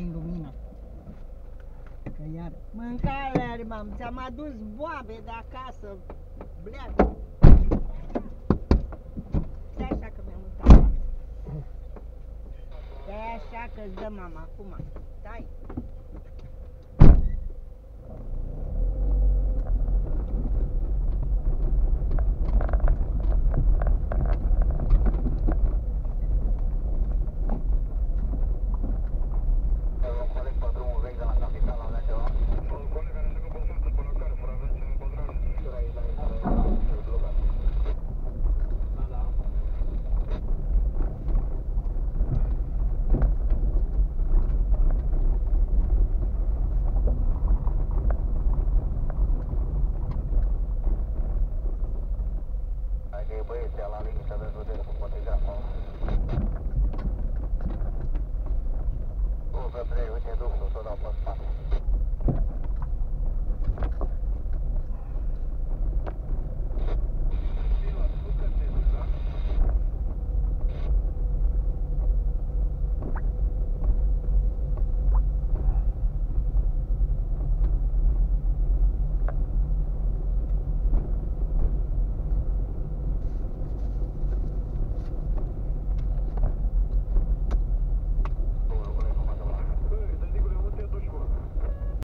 sting lumina. Că iar... Mâncare, mam, ți-am adus boabe de acasă, bleacă. De așa că mi-am uitat. De așa că-ți dă mama acum. Stai.